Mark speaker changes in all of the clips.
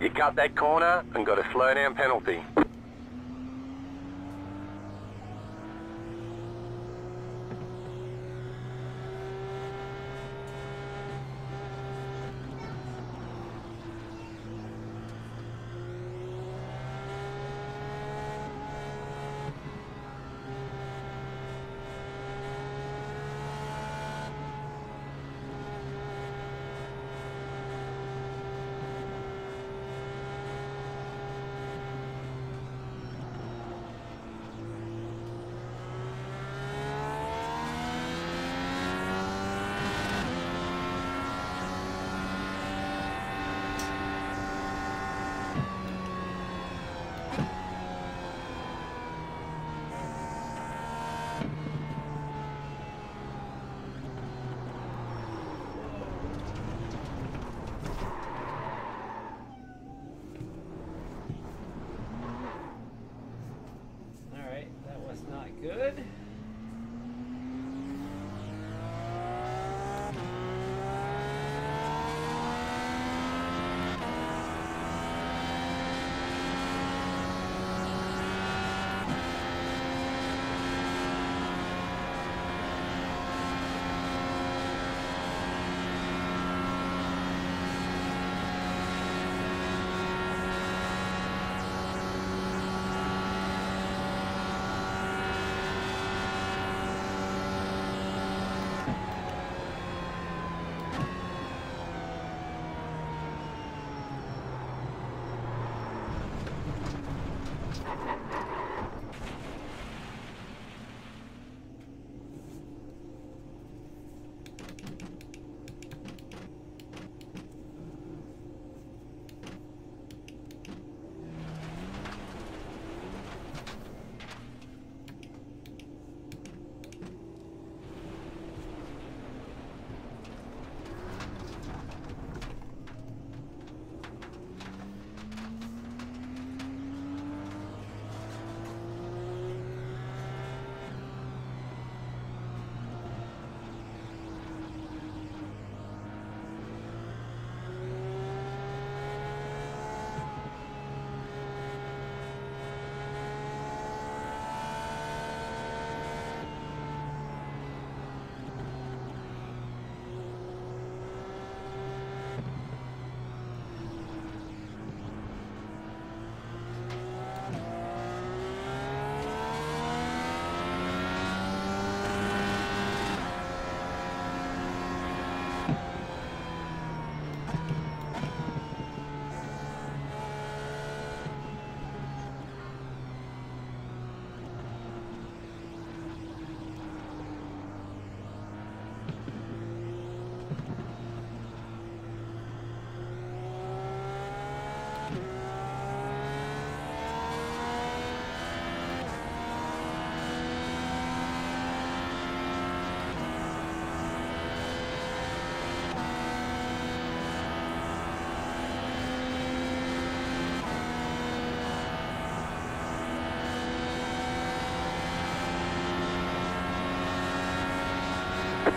Speaker 1: You cut that corner and got a slow down penalty.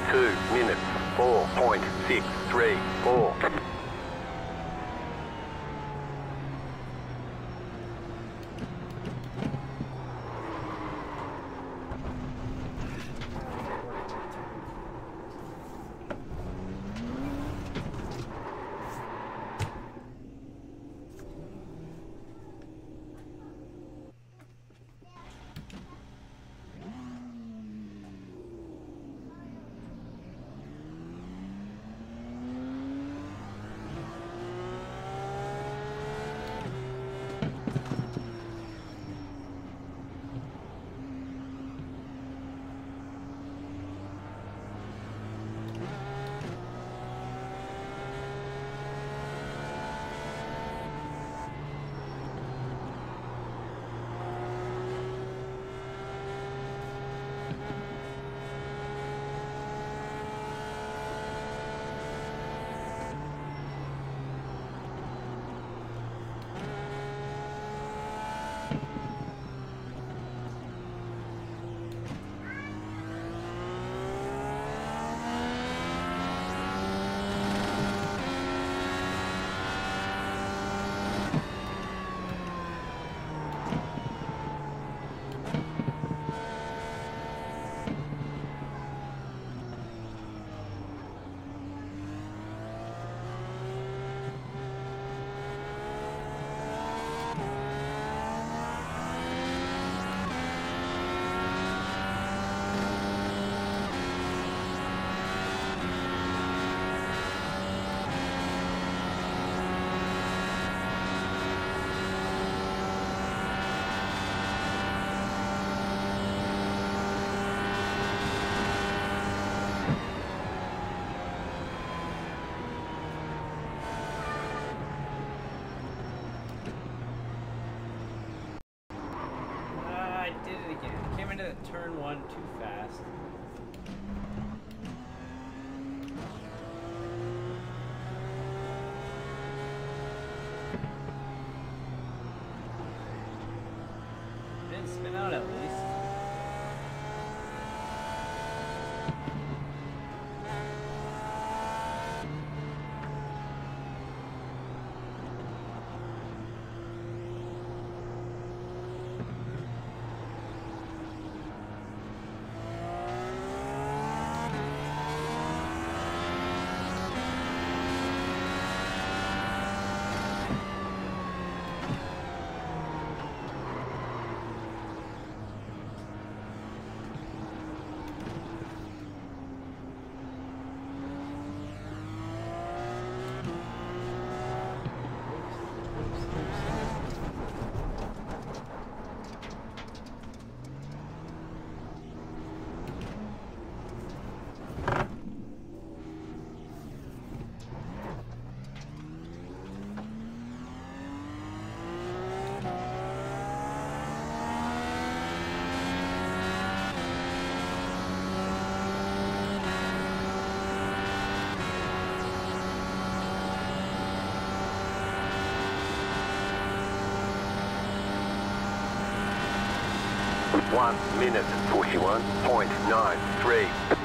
Speaker 1: Two minutes, 4.634.
Speaker 2: one too fast. Didn't spin out at least.
Speaker 1: One minute, 41.93.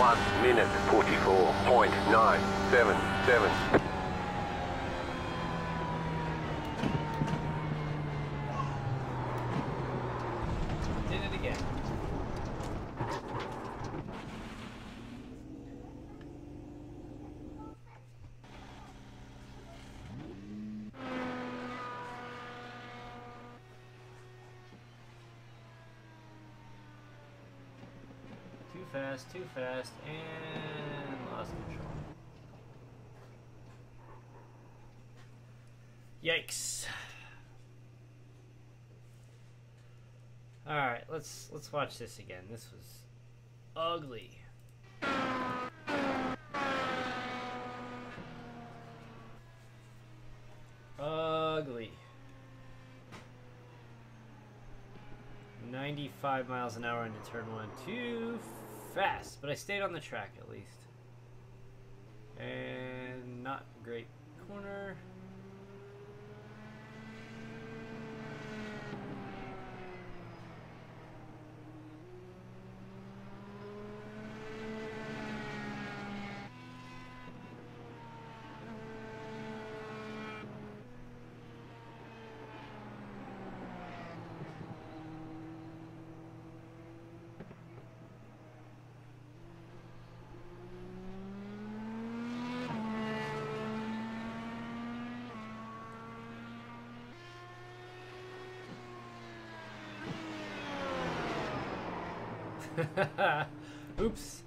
Speaker 1: One minute, 44.977.
Speaker 2: Did it again. Too fast, too fast, and lost control. Yikes. All right, let's let's watch this again. This was ugly. Ugly. 95 miles an hour into turn one. Too fast, but I stayed on the track at least. And not great corner. Oops.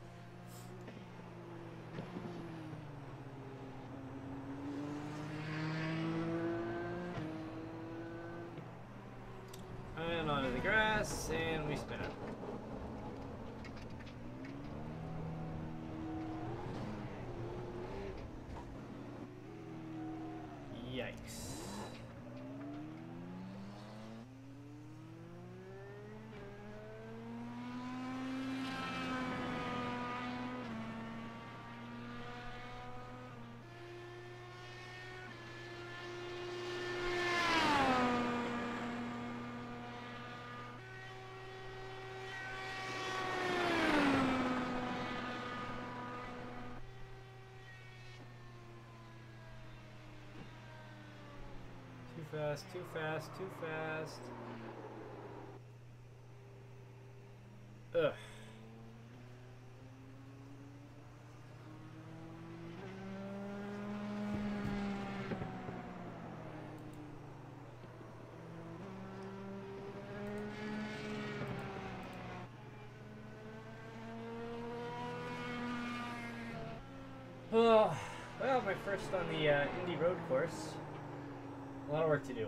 Speaker 2: And onto the grass, and we spin up. Fast, too fast, too fast. Ugh. Oh, well, my first on the uh, Indy Road course. A lot of work to do.